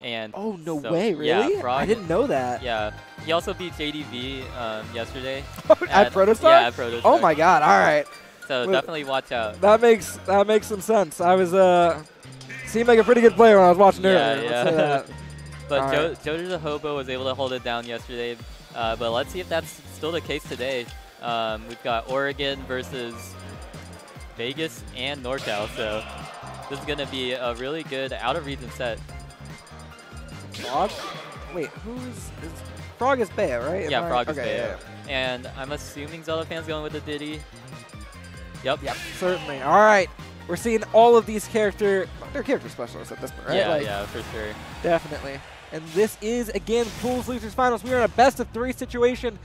And Oh, no so- way, really? Yeah, Frawg. I didn't know that. Yeah, he also beat JDV um, yesterday. at Protostar? Yeah, at Protostar. Oh my god, all right. So Well- definitely watch out. That makes that makes some sense. I was uh seemed like a pretty good player when I was watching Yeah, earlier. Yeah. But All Joe, right. Jojo the Hobo was able to hold it down yesterday. Uh, but let's see if that's still the case today. Um, we've got Oregon versus Vegas and NorCal. So this is going to be a really good out-of-region set. Frawg? Wait, who's is, Frawg is Bea, right? Am Yeah, I- Frawg is okay, Bea. yeah, And I'm assuming Zelda fans going with the Diddy. Yep. Yep, certainly. All right. We're seeing all of these character they're character specialists at this point, right? Yeah, Like, yeah, for sure. Definitely. And this is, again, Pools Losers Finals. We are in a best of three situation.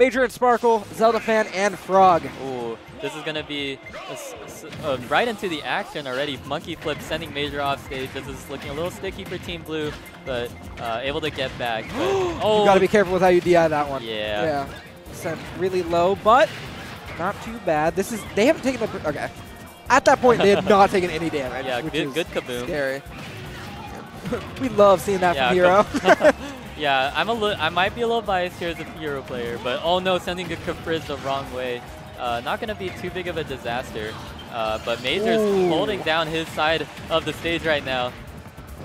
Major and Sparkle, Zelda Fan, and Frawg. Ooh, this is going to be a s- uh, right into the action already. Monkey Flip sending Major off stage. This is looking a little sticky for Team Blue, but uh, able to get back. But, oh, You gotta be careful with how you DI that one. Yeah. Yeah. Sent really low, but not too bad. This is, they haven't taken the, okay. At that point, they had not taken any damage. Yeah, good, good kaboom. Scary. we love seeing that Yeah, from Hero. yeah, I'm a li- I might be a little biased here as a hero player, but oh no, sending the Kafrizz the wrong way. Uh, not going to be too big of a disaster. Uh, but Major's Ooh. holding down his side of the stage right now.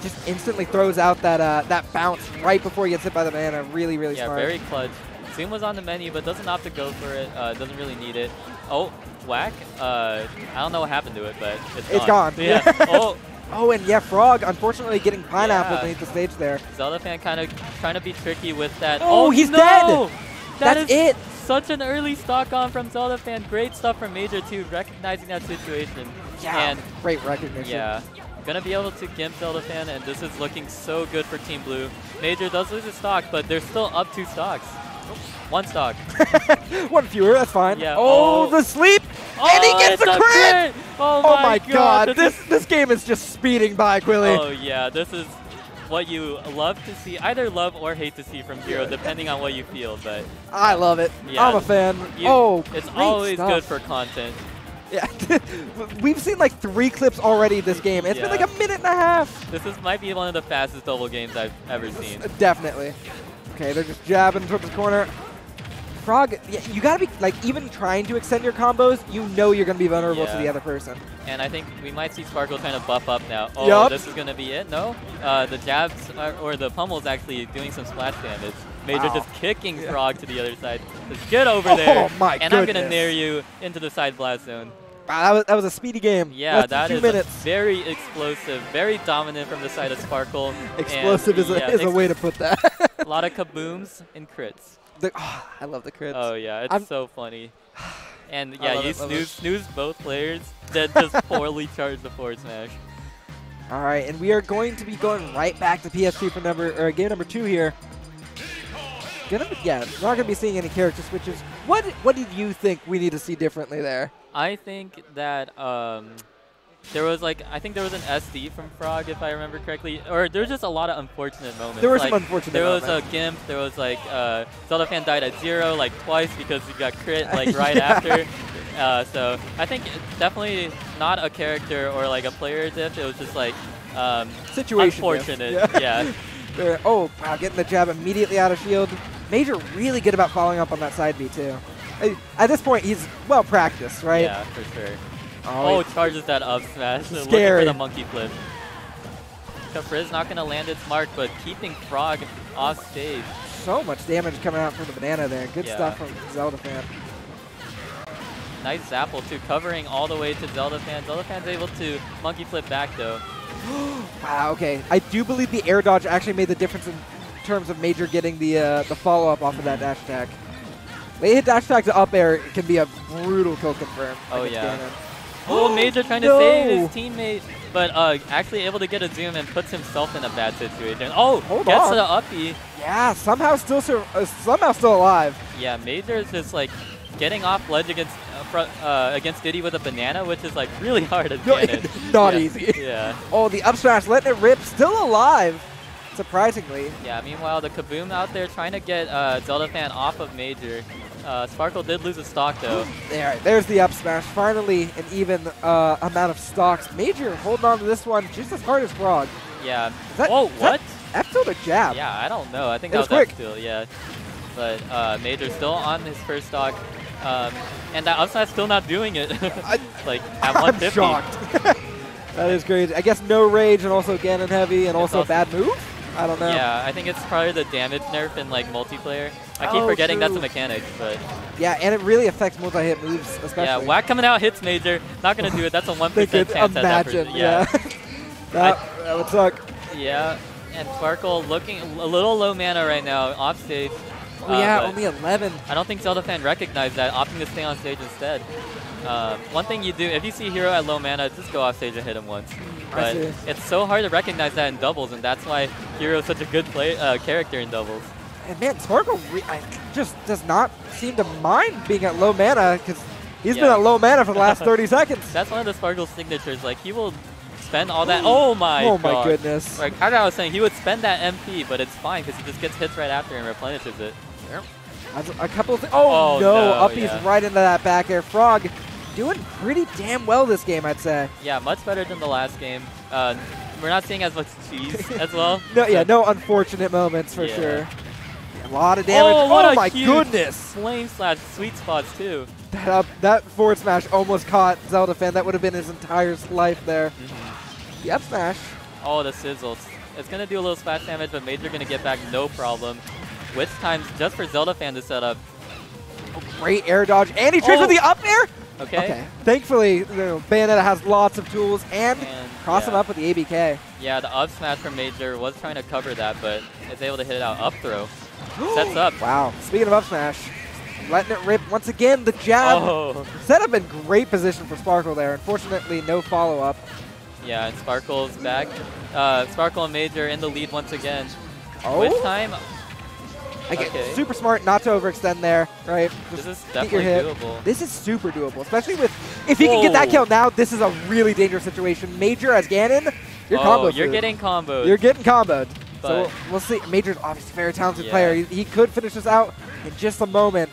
Just instantly throws out that uh, that bounce right before he gets hit by the banana. Really, really Yeah, smart. very clutch. Zoom was on the menu, but doesn't opt to go for it. Uh, doesn't really need it. Oh, whack. Uh, I don't know what happened to it, but it's It's gone. gone. Yeah. oh, Oh, and yeah, Frawg, unfortunately getting pineapple Yeah. beneath the stage there. Zelda fan kind of trying to be tricky with that. Oh, oh, he's no! dead! That That's is it. Such an early stock on from Zelda fan. Great stuff from Major too, recognizing that situation. Yeah, And great recognition. yeah, gonna be able to gimp Zelda fan, and this is looking so good for Team Blue. Major does lose his stock, but they're still up two stocks. One stock. One fewer, that's fine. Yeah, Oh, oh. the sleep! Oh, and he oh, gets the a crit! Oh, Oh, oh my, my god, this this this game is just speeding by, Quilly. Oh yeah, this is what you love to see, either love or hate to see from Hero, Yeah. depending on what you feel. But I love it. Yeah, I'm a fan. you- oh, it's always stuff. good for content. Yeah, we've seen like three clips already this game. It's been like a minute and a half. This is might be one of the fastest double games I've ever seen. Definitely. Okay, they're just jabbing towards the corner. Frawg, you gotta be like even trying to extend your combos. You know you're gonna be vulnerable to the other person. And I think we might see Sparkle kind of buff up now. Oh, Yup. this is going to be it? No? Uh, the jabs, are, or the pummel's actually doing some splash damage. Major Wow. just kicking Yeah. Frawg to the other side. Just get over Oh there. my And I'm going to goodness. nair you into the side blast zone. Wow, that was that was a speedy game. Yeah, Less that two minutes. very explosive, very dominant from the side of Sparkle. and Explosive is a yeah, is a way to put that. A lot of kabooms and crits. The- oh, I love the crits. Oh yeah, it's I'm- so funny. And yeah, you it, snooze, snooze both players, then just poorly charge the forward smash. All right, and we are going to be going right back to PS2 for number or game number two here. Gonna yeah, not gonna be seeing any character switches. What what did you think we need to see differently there? I think that um, there was like I think there was an SD from Frawg if I remember correctly, or there's just a lot of unfortunate moments. There were like, some unfortunate There was moments. a gimp. There was like uh, Zelda fan died at zero like twice because he got crit like right Yeah. after. Uh, so I think it's definitely not a character or like a player diff. It was just like um, Situation. unfortunate. Yeah. yeah. Oh, wow, getting the jab immediately out of shield. Major really good about following up on that side B too. At this point, he's well practiced, right? Yeah, for sure. Oh, Oh, charges that up smash. Looking Scary. for the monkey flip. Kafrizz not going to land its mark, but keeping Frawg off stage. so much damage coming out from the banana there. Good Yeah. stuff from Zelda fan. Nice Zapple too, covering all the way to Zelda fan. Zelda fan's able to monkey flip back though. Wow, okay. I do believe the air dodge actually made the difference in terms of Major getting the uh, the follow up off of that dash attack. Late hit dash attack to up air it can be a brutal kill confirm. Oh, yeah. Oh, Major trying to No. save his teammate, but uh, actually able to get a zoom and puts himself in a bad situation. Oh, Hold gets on. the uppy. Yeah, somehow still uh, somehow still alive. Yeah, Major is just like getting off ledge against uh, uh, against Diddy with a banana, which is like really hard as No, not Yeah, easy. Yeah. Oh, the up smash letting it rip, still alive. Surprisingly. Yeah, meanwhile, the Kaboom out there trying to get uh, Zelda fan off of Major. Uh, Sparkle did lose a stock, though. There, there's the up smash. Finally, an even uh, amount of stocks. Major holding on to this one just as hard as Frawg. Yeah. oh, is that what? F tilde jab. Yeah, I don't know. I think It that was was quick. still, yeah. But uh, Major still on his first stock. Um, and that up smash still not doing it. Like at I'm 150. shocked. that is crazy. I guess no rage and also Ganon heavy and also a also- bad move? I don't know. Yeah, I think it's probably the damage nerf in like multiplayer. I keep Oh, forgetting that's a mechanic, but Yeah, and it really affects multi-hit moves, especially. yeah, whack coming out hits Major. Not gonna do it. That's a one percent chance at that imagine. Yeah. that, that would suck. Yeah, and Sparkle looking a little low mana right now off stage. Oh Uh, yeah, only 11. I don't think Zelda fan recognized that, opting to stay on stage instead. Um, one thing you do, if you see Hero at low mana, just go off stage and hit him once. But it's so hard to recognize that in doubles, and that's why Hero is such a good play uh, character in doubles. And man, I, just does not seem to mind being at low mana because he's been at low mana for the last 30 seconds. That's one of the Sparkle signatures. Like he will spend all that. Oh my oh my god. goodness. Like I was saying, he would spend that MP, but it's fine because he just gets hits right after and replenishes it. That's a couple of oh, Oh, no, no, up he's yeah. right into that back air. Frawg doing pretty damn well this game, I'd say. Yeah, much better than the last game. Uh, we're not seeing as much cheese as well. No, yeah, no unfortunate moments for Yeah. sure. A lot of damage. Oh, what a my goodness. Flame slash sweet spots too. That, up, that forward smash almost caught Zelda fan. That would have been his entire life there. The up smash. Oh, the sizzles. It's gonna do a little splash damage, but Major gonna get back no problem. Which times just for Zelda fan to set up. Great air dodge. And he trades Oh. with the up air. Okay. Thankfully, you know, Bayonetta has lots of tools and, And, cross him up with the ABK. Yeah, the up smash from Major was trying to cover that, but is able to hit it out up throw. Sets up. Wow. Speaking of up smash, letting it rip once again. The jab Oh. set up in great position for Sparkle there. Unfortunately, no follow up. Yeah, and Sparkle's back. Uh, Sparkle and Major in the lead once again. Oh, Which time? Okay, okay. super smart not to overextend there, right? This is definitely doable. This is super doable, especially with if he can get that kill now. This is a really dangerous situation. Major as Ganon, you're oh, combo. you're food. getting comboed. You're getting comboed. so we'll, we'll see. Major's obviously a very talented Yeah. player. He, he could finish this out in just a moment.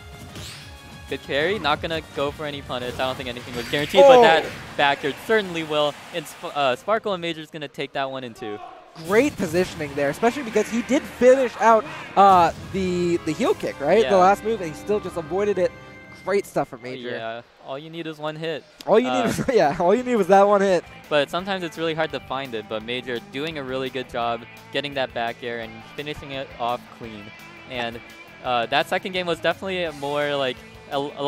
Good carry, not gonna go for any punish. I don't think anything was guaranteed, Oh. but that backer certainly will. And uh, Sparkle and Major's gonna take that one in two. Great positioning there, especially because he did finish out uh, the the heel kick, right? Yeah. The last move, and he still just avoided it. Great stuff from Major. Yeah, all you need is one hit. All you need Uh, was yeah, all you need was that one hit. But sometimes it's really hard to find it. But Major doing a really good job getting that back air and finishing it off clean. And uh, that second game was definitely a more like a, a lot.